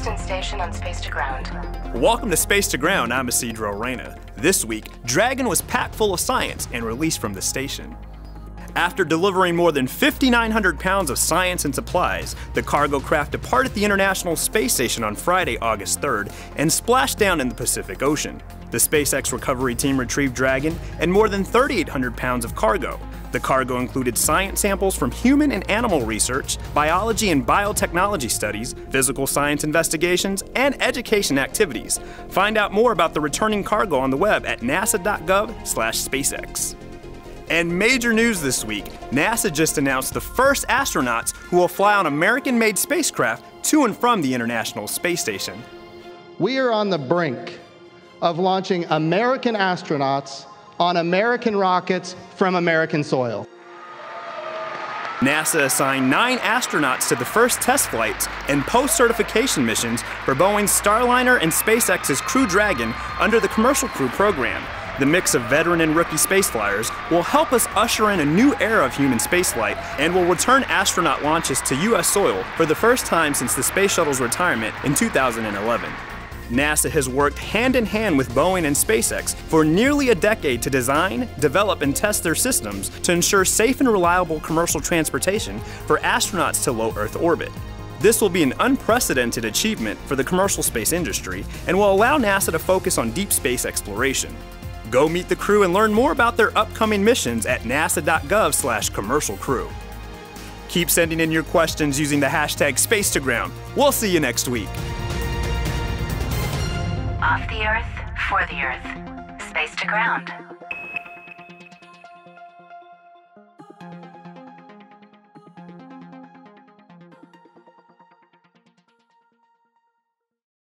Station on Space to Ground. Welcome to Space to Ground. I'm Isidro Reyna. This week, Dragon was packed full of science and released from the station. After delivering more than 5,900 pounds of science and supplies, the cargo craft departed the International Space Station on Friday, August 3rd, and splashed down in the Pacific Ocean. The SpaceX recovery team retrieved Dragon and more than 3,800 pounds of cargo. The cargo included science samples from human and animal research, biology and biotechnology studies, physical science investigations, and education activities. Find out more about the returning cargo on the web at nasa.gov/spacex. And major news this week NASA just announced the first astronauts who will fly on American made spacecraft to and from the International Space Station. We are on the brink of launching American astronauts on American rockets from American soil. NASA assigned nine astronauts to the first test flights and post certification missions for Boeing's Starliner and SpaceX's Crew Dragon under the Commercial Crew program. The mix of veteran and rookie space flyers will help us usher in a new era of human spaceflight and will return astronaut launches to U.S. soil for the first time since the Space Shuttle's retirement in 2011. NASA has worked hand in hand with Boeing and SpaceX for nearly a decade to design, develop, and test their systems to ensure safe and reliable commercial transportation for astronauts to low Earth orbit. This will be an unprecedented achievement for the commercial space industry and will allow NASA to focus on deep space exploration. Go meet the crew and learn more about their upcoming missions at nasa.gov/commercialcrew. Keep sending in your questions using the hashtag SpaceToGround. We'll see you next week. Off the Earth, for the Earth. Space to Ground.